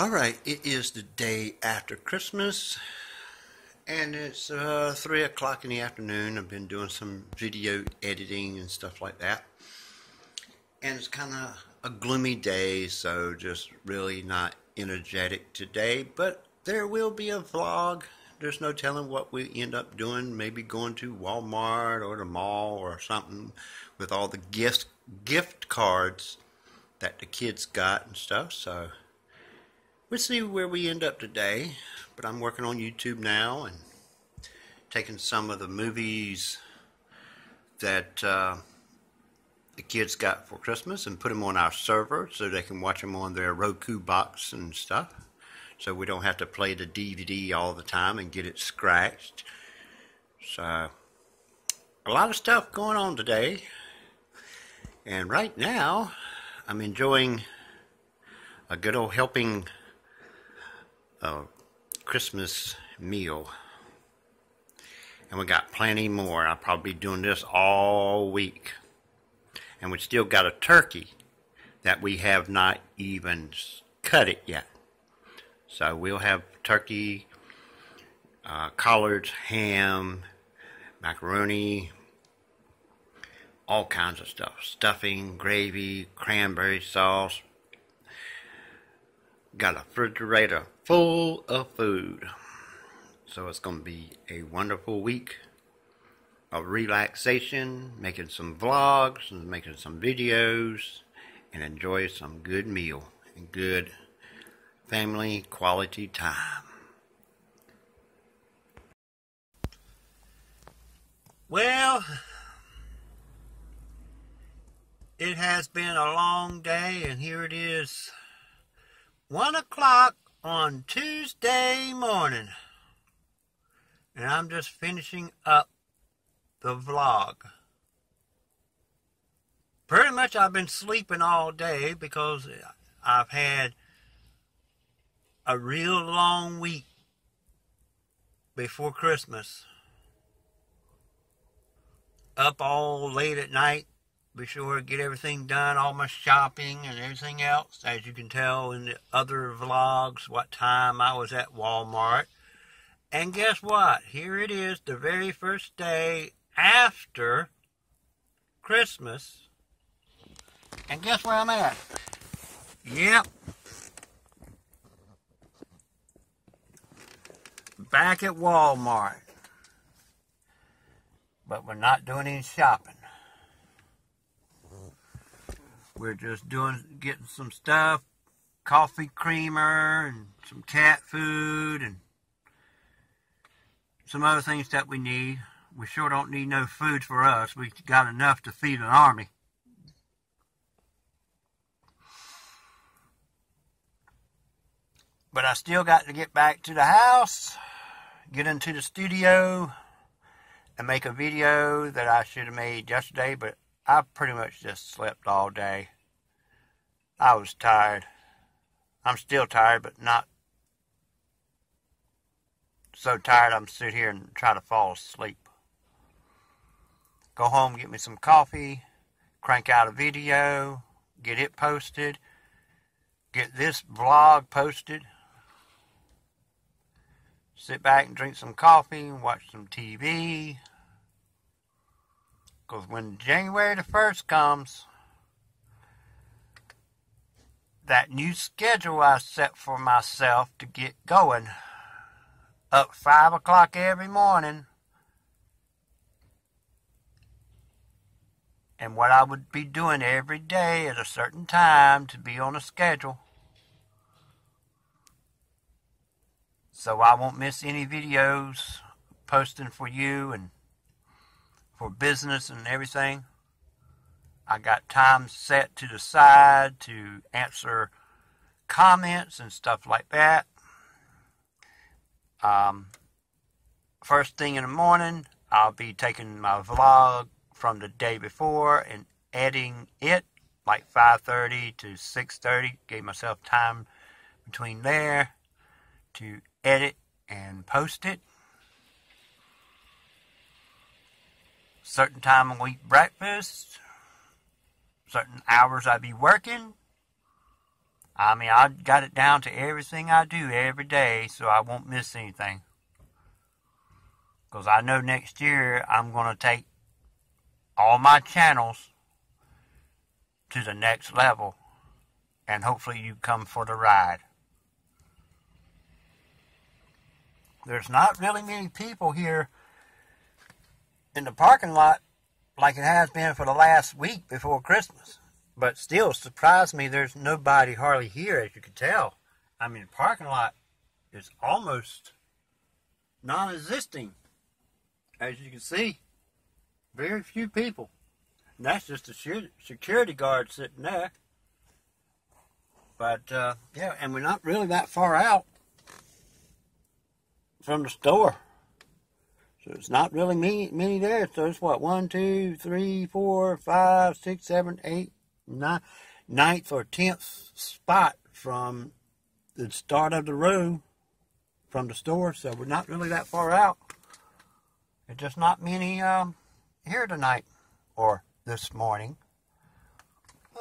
All right, it is the day after Christmas, and it's uh, 3 o'clock in the afternoon. I've been doing some video editing and stuff like that. And it's kind of a gloomy day, so just really not energetic today. But there will be a vlog. There's no telling what we end up doing. Maybe going to Walmart or the mall or something with all the gift gift cards that the kids got and stuff. So we'll see where we end up today. But I'm working on YouTube now and taking some of the movies that uh, the kids got for Christmas and put them on our server so they can watch them on their Roku box and stuff. So we don't have to play the DVD all the time and get it scratched. So a lot of stuff going on today. And right now, I'm enjoying a good old helping a Christmas meal. And we got plenty more. I'll probably be doing this all week. And we still got a turkey that we have not even cut it yet. So we'll have turkey, uh, collards, ham, macaroni, all kinds of stuff. Stuffing, gravy, cranberry sauce, got a refrigerator full of food. So it's going to be a wonderful week of relaxation, making some vlogs and making some videos and enjoy some good meal and good family quality time. Well, it has been a long day and here it is 1 o'clock on Tuesday morning. And I'm just finishing up the vlog. Pretty much I've been sleeping all day because I've had a real long week before Christmas. Up all late at night be sure to get everything done, all my shopping and everything else. As you can tell in the other vlogs, what time I was at Walmart. And guess what? Here it is, the very first day after Christmas. And guess where I'm at? Yep. Back at Walmart. But we're not doing any shopping. We're just doing, getting some stuff, coffee creamer and some cat food and some other things that we need. We sure don't need no food for us. We got enough to feed an army. But I still got to get back to the house, get into the studio, and make a video that I should have made yesterday, but I pretty much just slept all day. I was tired. I'm still tired, but not so tired I'm sit here and try to fall asleep. Go home, get me some coffee, crank out a video, get it posted, get this vlog posted, sit back and drink some coffee watch some TV, because when January the 1st comes, that new schedule I set for myself to get going, up 5 o'clock every morning, and what I would be doing every day at a certain time to be on a schedule. So I won't miss any videos posting for you and for business and everything. I got time set to the side to answer comments and stuff like that. Um, first thing in the morning, I'll be taking my vlog from the day before and editing it like 5.30 to 6.30. Gave myself time between there to edit and post it. Certain time I eat breakfast, certain hours I be working. I mean, I got it down to everything I do every day so I won't miss anything. Because I know next year I'm going to take all my channels to the next level. And hopefully you come for the ride. There's not really many people here in the parking lot like it has been for the last week before Christmas. But still, surprised me there's nobody hardly here, as you can tell. I mean, the parking lot is almost non-existing. As you can see, very few people. And that's just a security guard sitting there. But, uh, yeah, and we're not really that far out from the store. It's not really many, many there. So it's what, one, two, three, four, five, six, seven, eight, nine, ninth or tenth spot from the start of the row from the store. So we're not really that far out. There's just not many um, here tonight or this morning.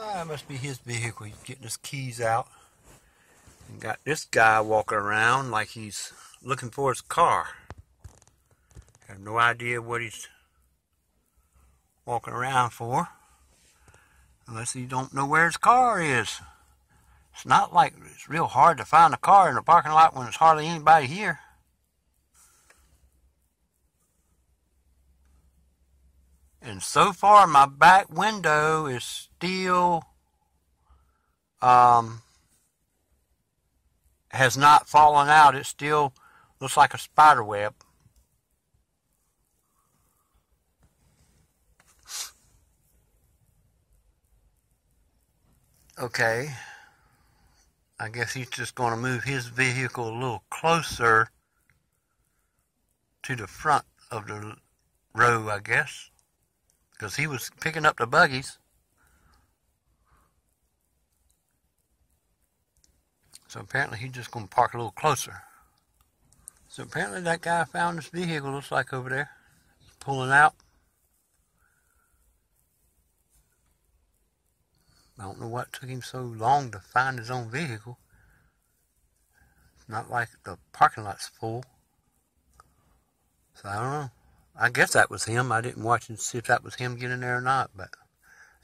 That must be his vehicle. He's getting his keys out. And got this guy walking around like he's looking for his car. Have no idea what he's walking around for. Unless he don't know where his car is. It's not like it's real hard to find a car in a parking lot when there's hardly anybody here. And so far, my back window is still um, has not fallen out. It still looks like a spider web. Okay. I guess he's just going to move his vehicle a little closer to the front of the row, I guess because he was picking up the buggies. So apparently he's just going to park a little closer. So apparently that guy found this vehicle, looks like over there. Pulling out. I don't know what took him so long to find his own vehicle. It's not like the parking lot's full. So I don't know. I guess that was him. I didn't watch and see if that was him getting there or not, but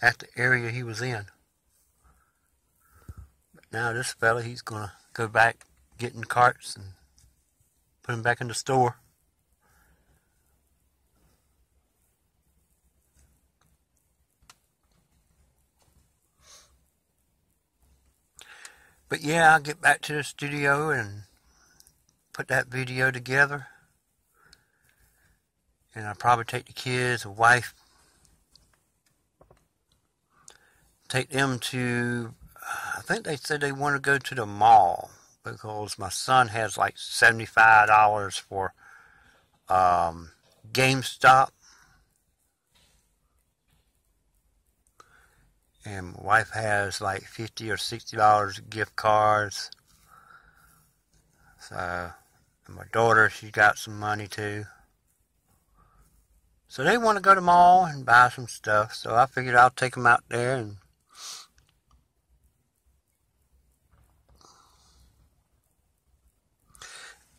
that's the area he was in. But now this fella, he's going to go back getting carts and put them back in the store. But yeah, I'll get back to the studio and put that video together and I'll probably take the kids, the wife, take them to, I think they said they want to go to the mall because my son has like $75 for um, GameStop. And my wife has like 50 or $60 gift cards. So, my daughter, she got some money too. So they want to go to the mall and buy some stuff. So I figured I'll take them out there and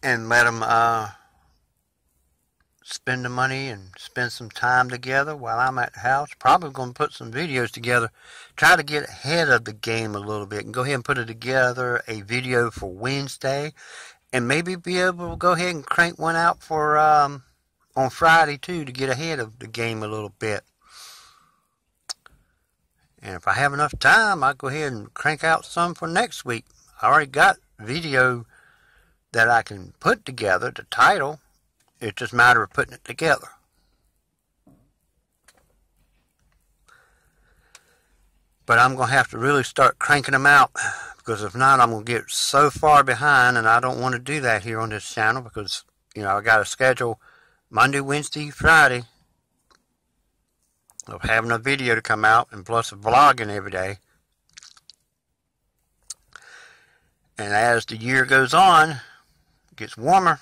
and let them uh, spend the money and spend some time together while I'm at the house. Probably going to put some videos together. Try to get ahead of the game a little bit and go ahead and put it together a video for Wednesday and maybe be able to go ahead and crank one out for um, on Friday too to get ahead of the game a little bit. And if I have enough time, I'll go ahead and crank out some for next week. I already got video that I can put together, the title. It's just a matter of putting it together. But I'm going to have to really start cranking them out because if not, I'm going to get so far behind and I don't want to do that here on this channel because, you know, I got a schedule Monday, Wednesday, Friday of having a video to come out and plus vlogging every day. And as the year goes on, it gets warmer,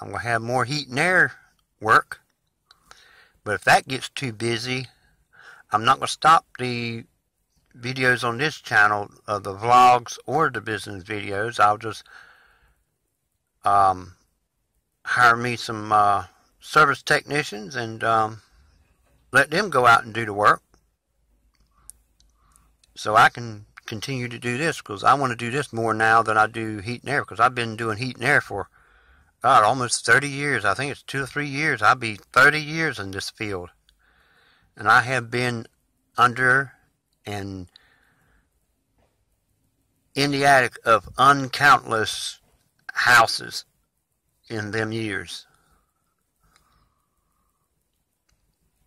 I'm going to have more heat and air work. But if that gets too busy, I'm not going to stop the videos on this channel, uh, the vlogs or the business videos, I'll just um, hire me some uh, service technicians and um, let them go out and do the work so I can continue to do this because I want to do this more now than I do heat and air because I've been doing heat and air for God almost 30 years. I think it's two or three years. I'll be 30 years in this field. And I have been under and in the attic of uncountless houses in them years.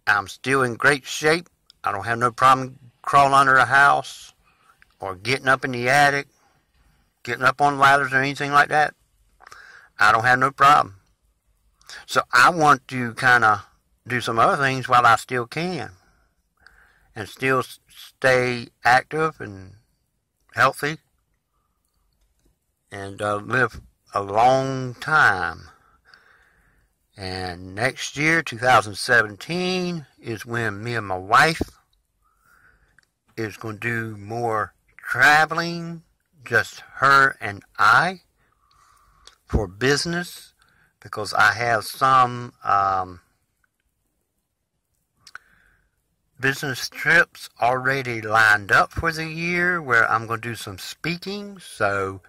I'm still in great shape. I don't have no problem crawling under a house or getting up in the attic, getting up on ladders or anything like that. I don't have no problem. So I want to kind of do some other things while I still can and still stay active and healthy and uh, live a long time. And next year, 2017, is when me and my wife is going to do more traveling, just her and I, for business, because I have some um, business trips already lined up for the year where I'm going to do some speaking. So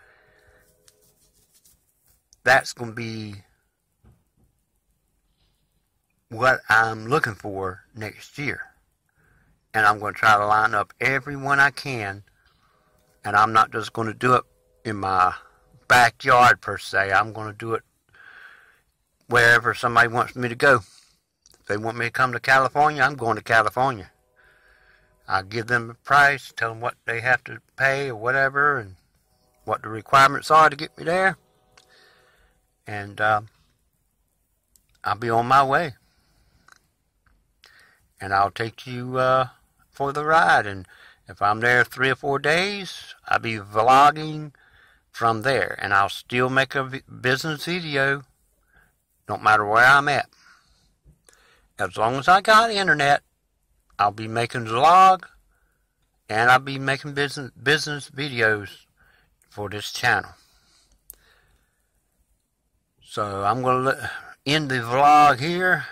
that's going to be what I'm looking for next year. And I'm going to try to line up everyone I can. And I'm not just going to do it in my backyard per se. I'm going to do it wherever somebody wants me to go. If they want me to come to California, I'm going to California. I give them a price, tell them what they have to pay or whatever, and what the requirements are to get me there. And uh, I'll be on my way. And I'll take you uh, for the ride. And if I'm there three or four days, I'll be vlogging from there. And I'll still make a business video, no matter where I'm at. As long as I got internet, I'll be making vlog and I'll be making business business videos for this channel. So I'm going to end the vlog here.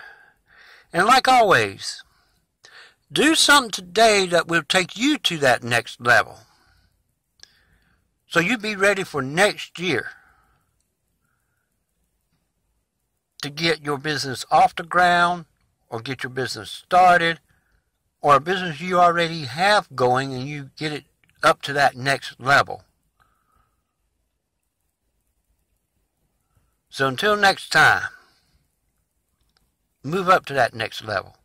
And like always, do something today that will take you to that next level. So you be ready for next year. to get your business off the ground or get your business started or a business you already have going and you get it up to that next level. So until next time, move up to that next level.